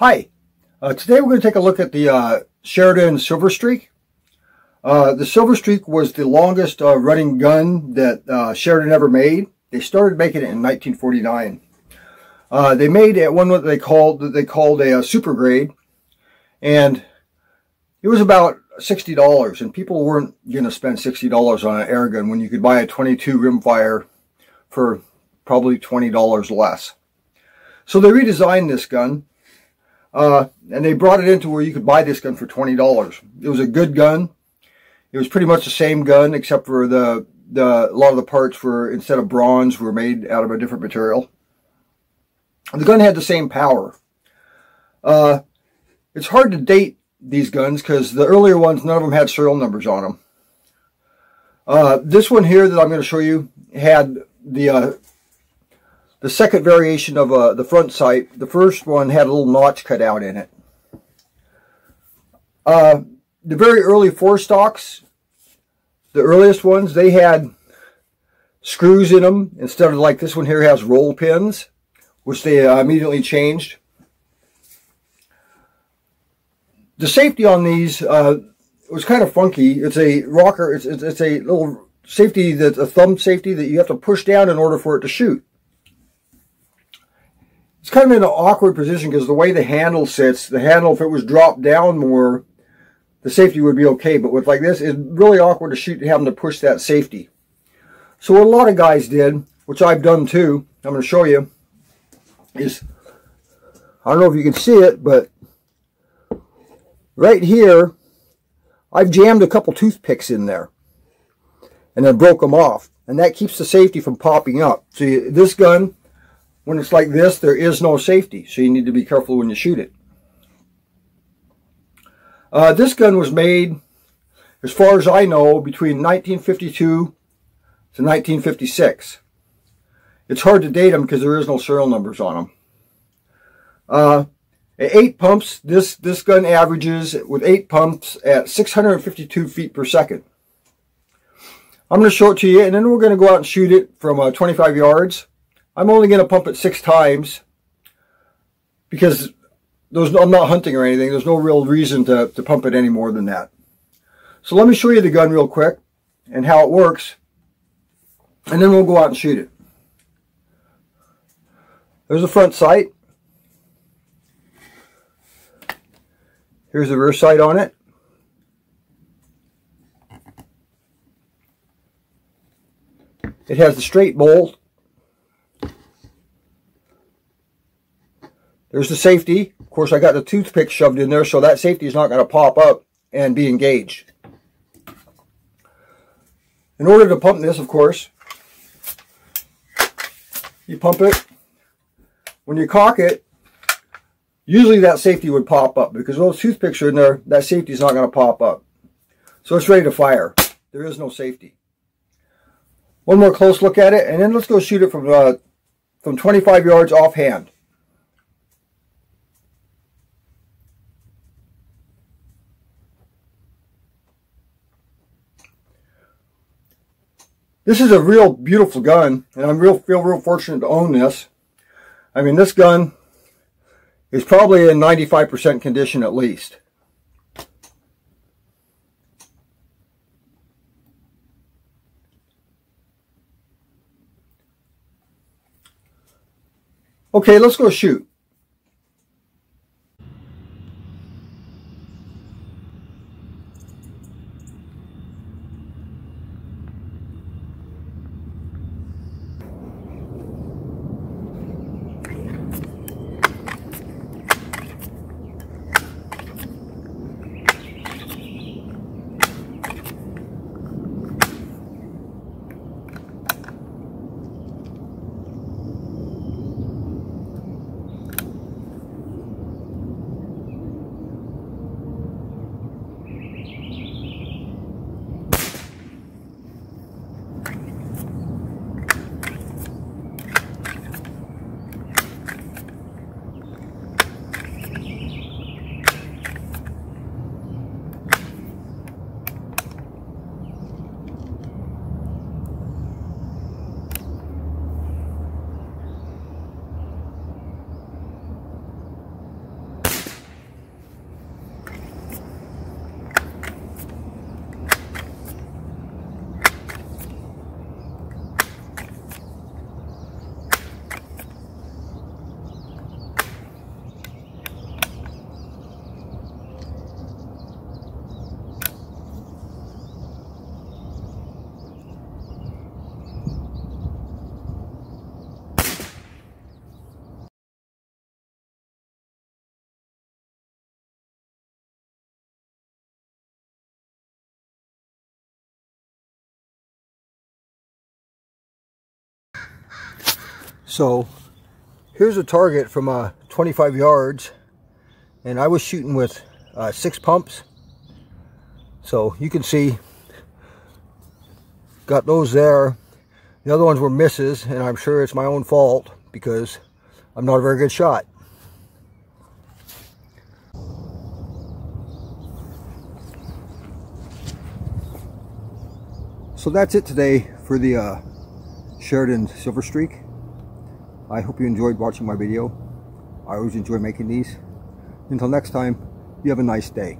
Hi, uh, today we're going to take a look at the uh, Sheridan Silver Streak. Uh, the Silver Streak was the longest uh, running gun that uh, Sheridan ever made. They started making it in 1949. Uh, they made at one what they called that they called a, a super grade, and it was about sixty dollars. And people weren't going to spend sixty dollars on an air gun when you could buy a 22 rimfire for probably twenty dollars less. So they redesigned this gun uh, and they brought it into where you could buy this gun for $20. It was a good gun. It was pretty much the same gun except for the, the a lot of the parts were, instead of bronze, were made out of a different material. The gun had the same power. Uh, it's hard to date these guns because the earlier ones, none of them had serial numbers on them. Uh, this one here that I'm going to show you had the uh, the second variation of uh, the front sight, the first one had a little notch cut out in it. Uh, the very early fore stocks, the earliest ones, they had screws in them instead of like this one here has roll pins, which they uh, immediately changed. The safety on these uh, was kind of funky. It's a rocker. It's, it's, it's a little safety that's a thumb safety that you have to push down in order for it to shoot it's kind of in an awkward position because the way the handle sits, the handle, if it was dropped down more, the safety would be okay. But with like this, it's really awkward to shoot having to push that safety. So what a lot of guys did, which I've done too, I'm going to show you, is, I don't know if you can see it, but right here, I've jammed a couple toothpicks in there and then broke them off. And that keeps the safety from popping up. See, this gun, when it's like this, there is no safety, so you need to be careful when you shoot it. Uh, this gun was made, as far as I know, between 1952 to 1956. It's hard to date them because there is no serial numbers on them. Uh, at eight pumps, this, this gun averages with eight pumps at 652 feet per second. I'm going to show it to you, and then we're going to go out and shoot it from uh, 25 yards. I'm only going to pump it six times because there's no, I'm not hunting or anything. There's no real reason to, to pump it any more than that. So let me show you the gun real quick and how it works. And then we'll go out and shoot it. There's the front sight. Here's the rear sight on it. It has the straight bolt There's the safety. Of course, I got the toothpick shoved in there, so that safety is not going to pop up and be engaged. In order to pump this, of course, you pump it. When you cock it, usually that safety would pop up because those toothpicks are in there, that safety is not going to pop up. So it's ready to fire. There is no safety. One more close look at it, and then let's go shoot it from, uh, from 25 yards offhand. This is a real beautiful gun, and I'm real feel real fortunate to own this. I mean, this gun is probably in 95% condition at least. Okay, let's go shoot. So here's a target from uh, 25 yards and I was shooting with uh, six pumps. So you can see, got those there. The other ones were misses and I'm sure it's my own fault because I'm not a very good shot. So that's it today for the uh, Sheridan Silver Streak. I hope you enjoyed watching my video. I always enjoy making these. Until next time, you have a nice day.